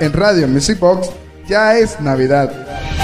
en Radio Music Box. Ya es Navidad.